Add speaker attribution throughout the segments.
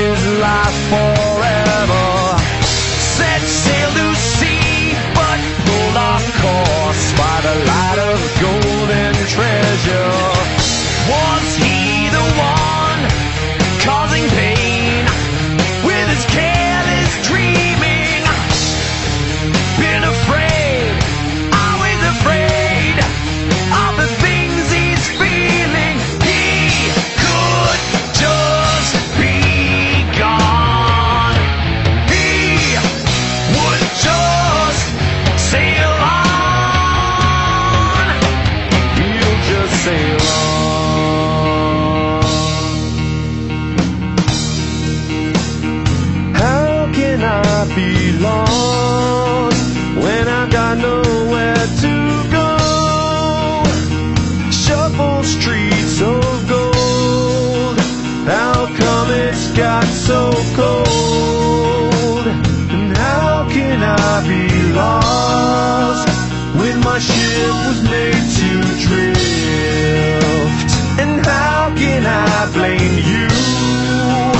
Speaker 1: his life forever. Set sail to sea, but pulled off course by the light of golden treasure. Once he I be lost when I've got nowhere to go? Shuffle streets of gold. How come it's got so cold? And how can I be lost when my ship was made to drift? And how can I blame you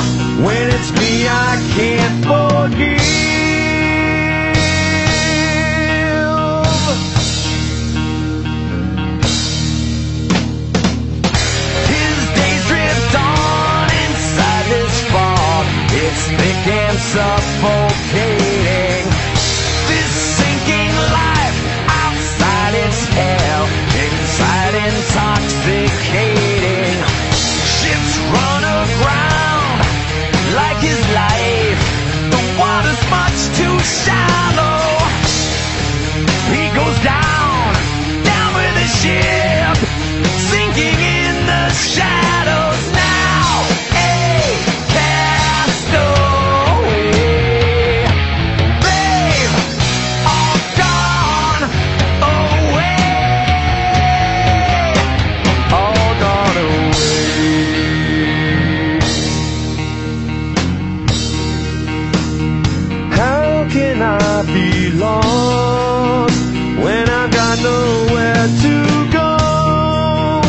Speaker 1: I be lost when I've got nowhere to go?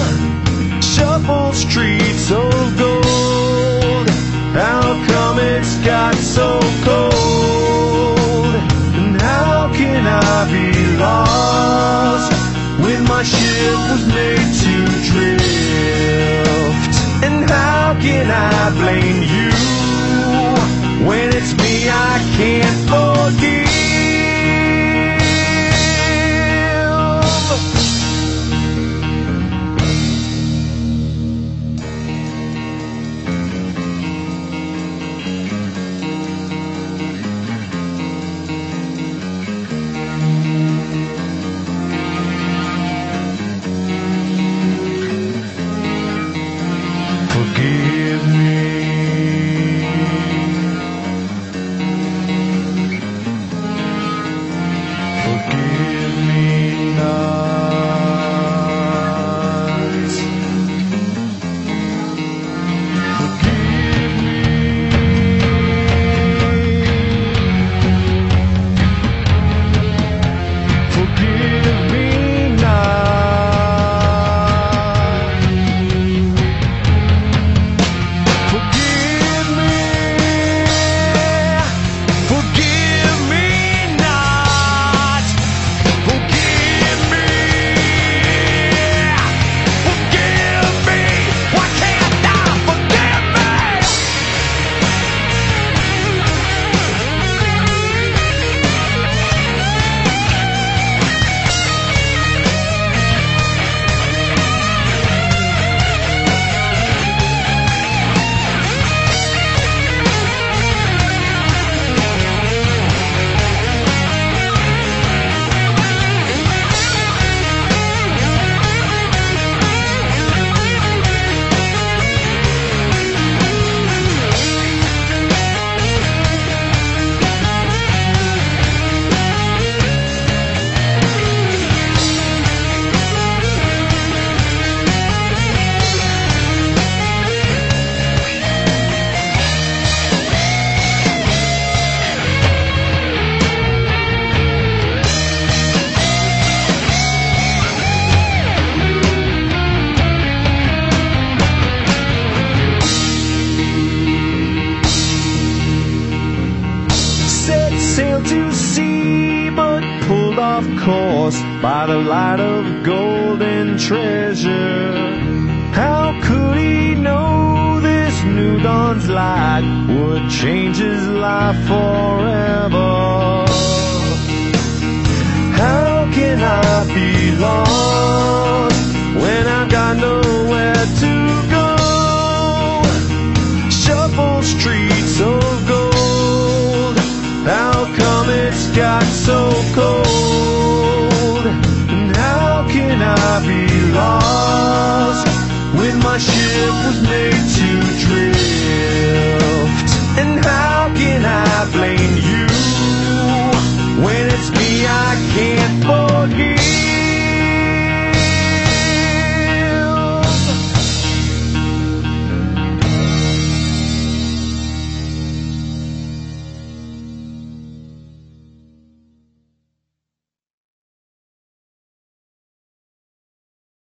Speaker 1: Shuffle streets of gold. How come it's got so cold? And how can I be lost when my ship was made to drift? And how can I blame you when it's me I can't pulled off course by the light of golden treasure. How could he know this new dawn's light would change his life forever? How can I be lost when I've got nowhere to go? Shuffle streets of gold. How come it's got so cold? My ship was made to